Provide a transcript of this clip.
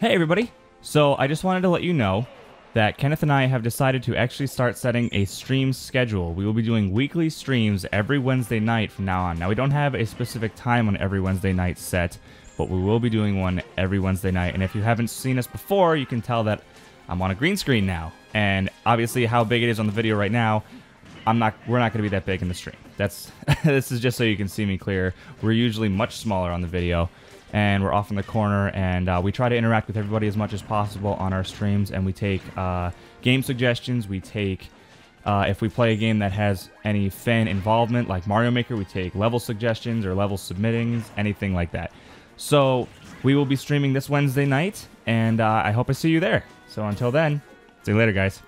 Hey everybody! So I just wanted to let you know that Kenneth and I have decided to actually start setting a stream schedule. We will be doing weekly streams every Wednesday night from now on. Now we don't have a specific time on every Wednesday night set, but we will be doing one every Wednesday night. And if you haven't seen us before, you can tell that I'm on a green screen now. And obviously how big it is on the video right now, I'm not we're not going to be that big in the stream. That's this is just so you can see me clear. We're usually much smaller on the video and we're off in the corner and uh, we try to interact with everybody as much as possible on our streams and we take uh, game suggestions. We take uh, if we play a game that has any fan involvement like mario maker we take level suggestions or level submittings anything like that. So we will be streaming this wednesday night and uh, i hope i see you there. So until then see you later guys